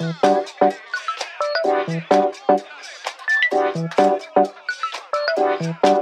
Thank you.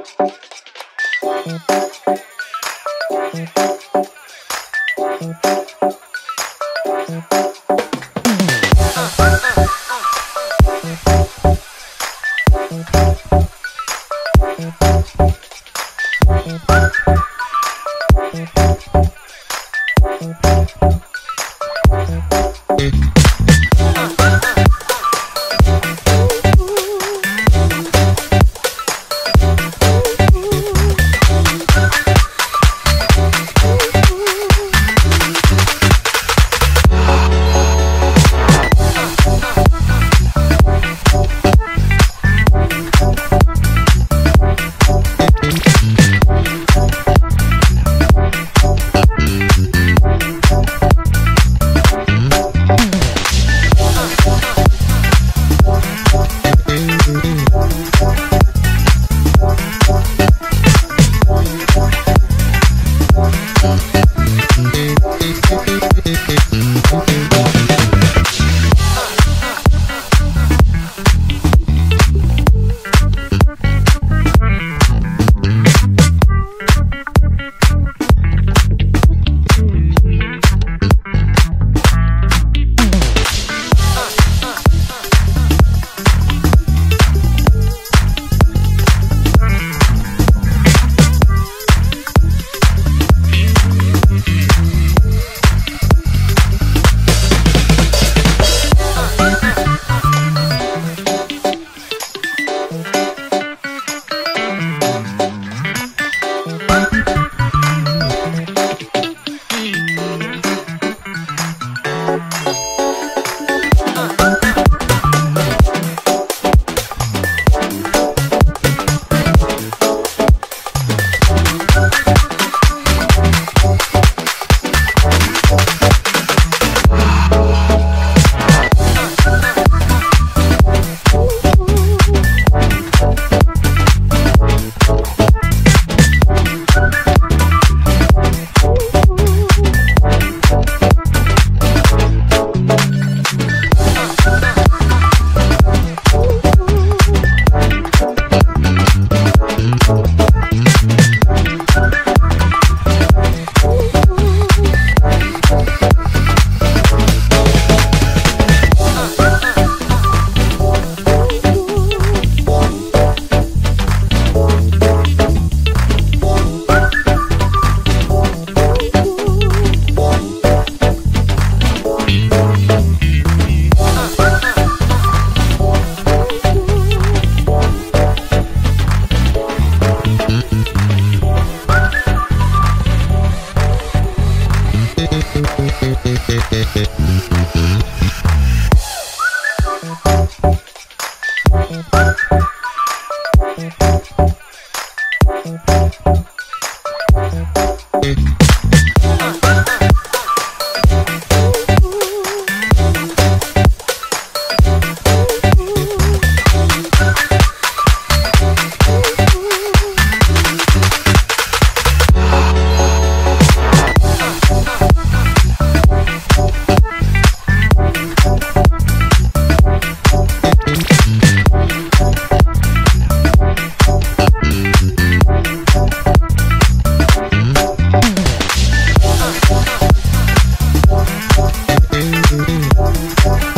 Bye.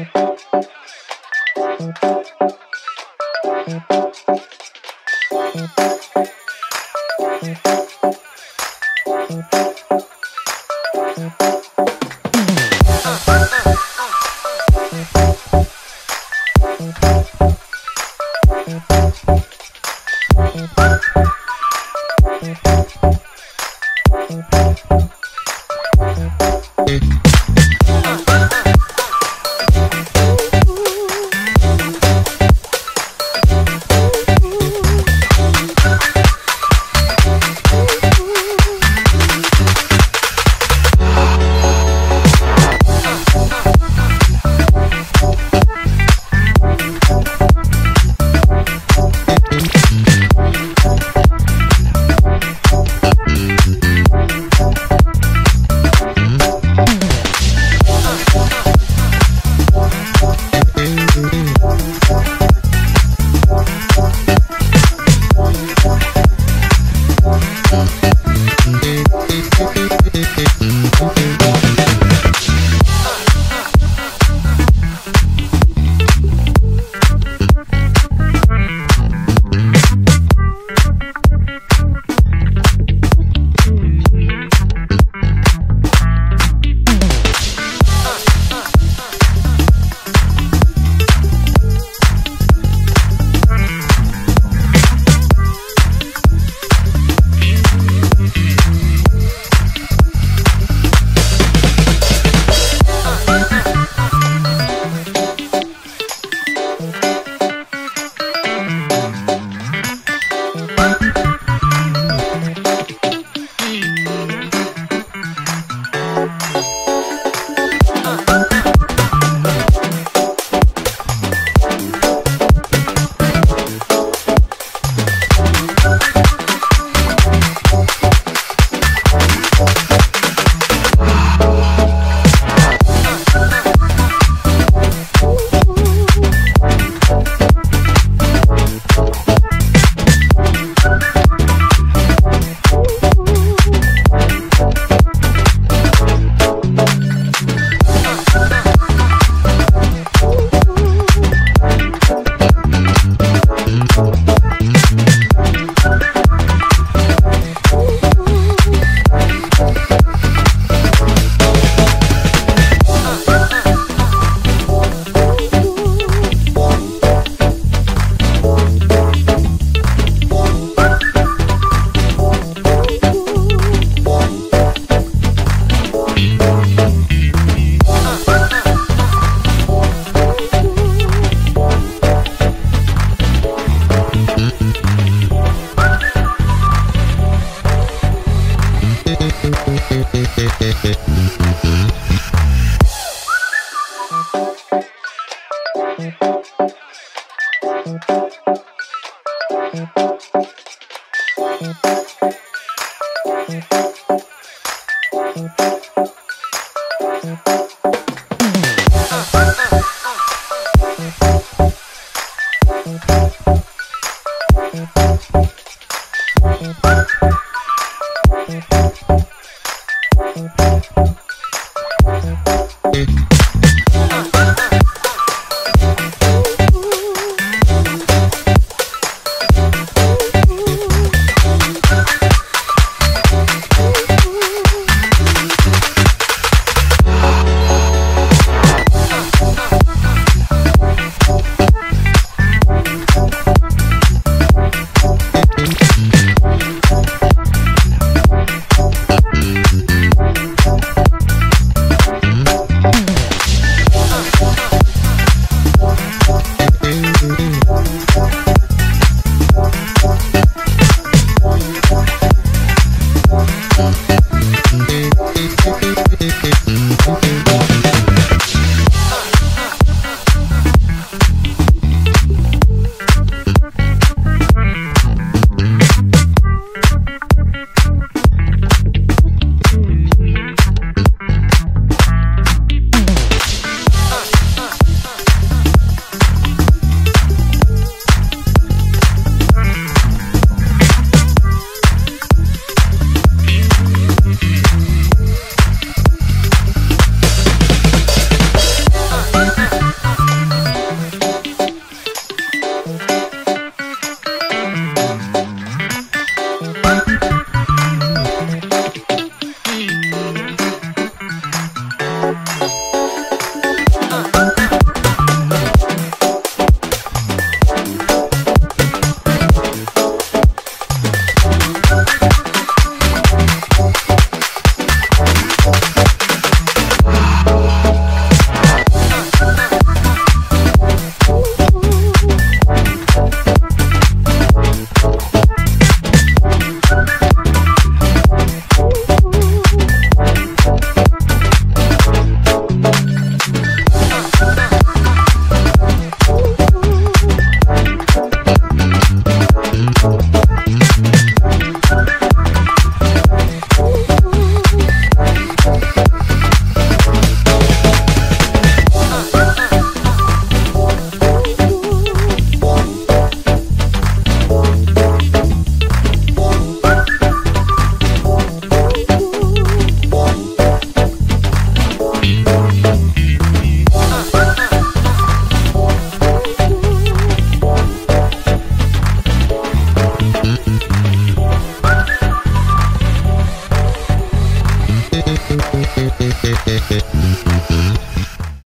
Uh, uh,